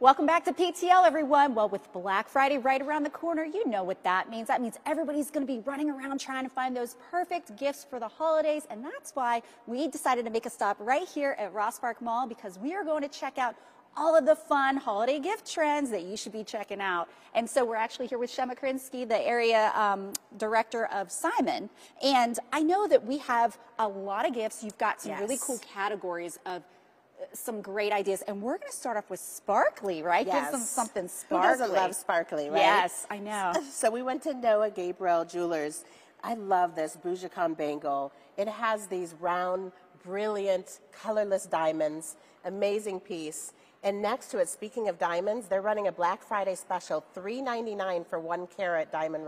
Welcome back to PTL, everyone. Well, with Black Friday right around the corner, you know what that means. That means everybody's going to be running around trying to find those perfect gifts for the holidays. And that's why we decided to make a stop right here at Ross Park Mall because we are going to check out all of the fun holiday gift trends that you should be checking out. And so we're actually here with Shema Krinsky, the area um, director of Simon. And I know that we have a lot of gifts. You've got some yes. really cool categories of some great ideas. And we're going to start off with sparkly, right? Yes. Give them something sparkly. Who doesn't love sparkly, right? Yes, I know. So we went to Noah Gabriel Jewelers. I love this Boujacan bangle. It has these round, brilliant, colorless diamonds. Amazing piece. And next to it, speaking of diamonds, they're running a Black Friday special, $3.99 for one carat diamond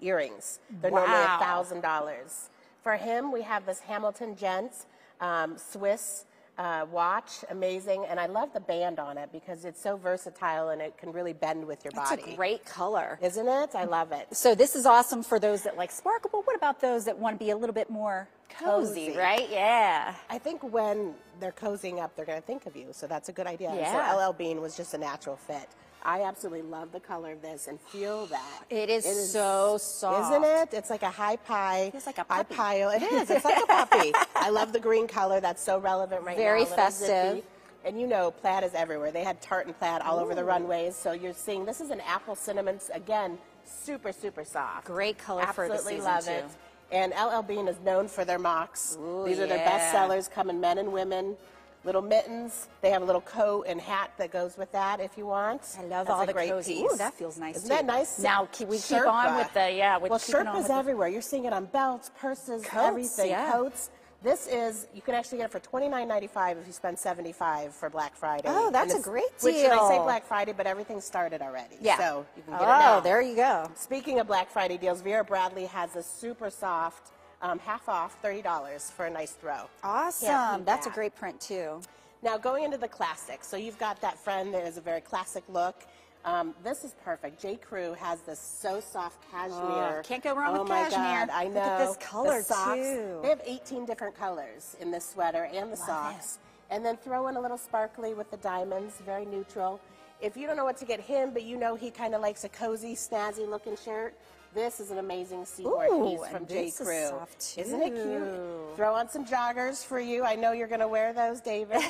earrings. They're wow. normally $1,000. For him, we have this Hamilton Gents um, Swiss uh, watch, amazing. And I love the band on it because it's so versatile and it can really bend with your body. It's a great color. Isn't it? I love it. So this is awesome for those that like sparkle, but what about those that want to be a little bit more cozy, cozy, right? Yeah. I think when they're cozying up, they're going to think of you. So that's a good idea. Yeah. So LL Bean was just a natural fit. I absolutely love the color of this and feel that. It is, it is so soft. Isn't it? It's like a high pie. It's like a puppy. High pile. It is. It's like a puppy. I love the green color. That's so relevant right Very now. Very festive. Zippy. And you know, plaid is everywhere. They had tartan plaid all Ooh. over the runways. So you're seeing this is an apple cinnamon. Again, super, super soft. Great color Absolutely for the season love too. it. And LL Bean is known for their mocks. Ooh, These are yeah. their best sellers, come in men and women. Little mittens. They have a little coat and hat that goes with that if you want. I love That's all the great cozy. Piece. Ooh, that feels nice Isn't too. that nice? Now we keep on with the yeah. With well, Sherpa's everywhere. You're seeing it on belts, purses, coats, everything, yeah. coats. This is, you can actually get it for $29.95 if you spend 75 for Black Friday. Oh, that's a great deal. Which, I say Black Friday, but everything started already. Yeah. So you can get oh, it now. Oh, there you go. Speaking of Black Friday deals, Vera Bradley has a super soft, um, half off, $30 for a nice throw. Awesome. That's that. a great print, too. Now, going into the classics, so you've got that friend that is a very classic look. Um, this is perfect. J. Crew has this so soft cashmere. Oh, can't go wrong oh with my cashmere. God, I know. Look at this color the socks, too. They have 18 different colors in this sweater and the Love socks. It. And then throw in a little sparkly with the diamonds, very neutral. If you don't know what to get him, but you know he kind of likes a cozy, snazzy looking shirt, this is an amazing seaboard Ooh, piece from J. Crew. Is Isn't it cute? Throw on some joggers for you. I know you're going to wear those, David.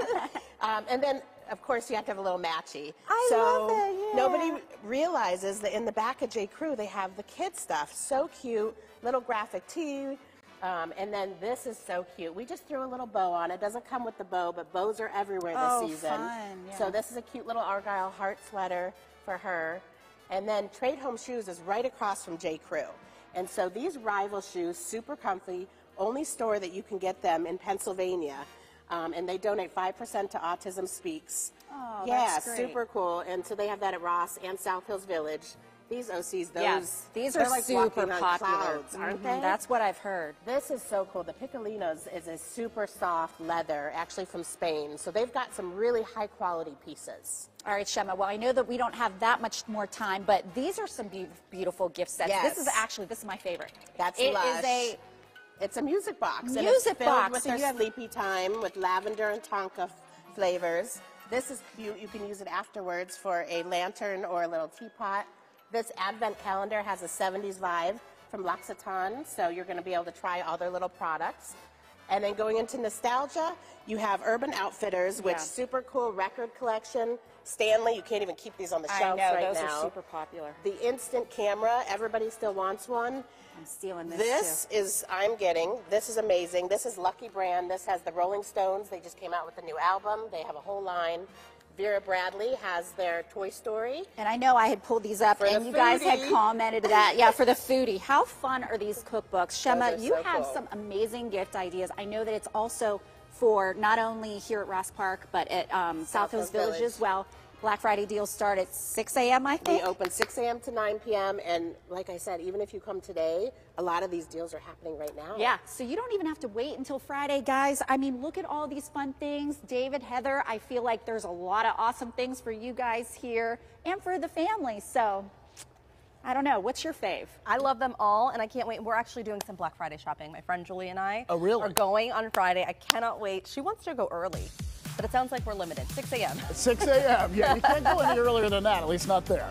um, and then, of course, you have to have a little matchy. I so love it. Yeah. Nobody realizes that in the back of J. Crew, they have the kid stuff. So cute. Little graphic tee. Um, and then this is so cute. We just threw a little bow on it. Doesn't come with the bow, but bows are everywhere this oh, season. Fun, yeah. So this is a cute little Argyle heart sweater for her. And then Trade Home Shoes is right across from J. Crew. And so these rival shoes, super comfy, only store that you can get them in Pennsylvania. Um, and they donate 5% to Autism Speaks. Oh, yeah, great. super cool. And so they have that at Ross and South Hills Village. These OCs, those yes, these are like super popular, clouds, aren't mm -hmm. they? That's what I've heard. This is so cool. The Pikolinos is a super soft leather, actually from Spain. So they've got some really high quality pieces. All right, Shema. Well, I know that we don't have that much more time, but these are some be beautiful gift sets. Yes. This is actually this is my favorite. That's it lush. is a it's a music box. Music and it's filled box. with so you have... sleepy time with lavender and tonka flavors. This is cute. You can use it afterwards for a lantern or a little teapot. This advent calendar has a 70s vibe from L'Occitane, so you're going to be able to try all their little products. And then going into nostalgia, you have Urban Outfitters, which yeah. super cool record collection. Stanley, you can't even keep these on the shelves I know, right those now. are super popular. The instant camera, everybody still wants one. I'm stealing this. This too. is I'm getting. This is amazing. This is Lucky Brand. This has the Rolling Stones. They just came out with a new album. They have a whole line. Vera Bradley has their Toy Story. And I know I had pulled these up, for and you guys had commented that. Yeah, for the foodie. How fun are these cookbooks? Shema, you so have cool. some amazing gift ideas. I know that it's also for not only here at Ross Park, but at um, South, South Hills Village. as well. Black Friday deals start at 6 a.m., I think. We open 6 a.m. to 9 p.m. And like I said, even if you come today, a lot of these deals are happening right now. Yeah, so you don't even have to wait until Friday, guys. I mean, look at all these fun things. David, Heather, I feel like there's a lot of awesome things for you guys here and for the family. So I don't know. What's your fave? I love them all, and I can't wait. We're actually doing some Black Friday shopping. My friend Julie and I oh, really? are going on Friday. I cannot wait. She wants to go early. But it sounds like we're limited. 6 a.m. 6 a.m. Yeah, you can't go any earlier than that, at least not there.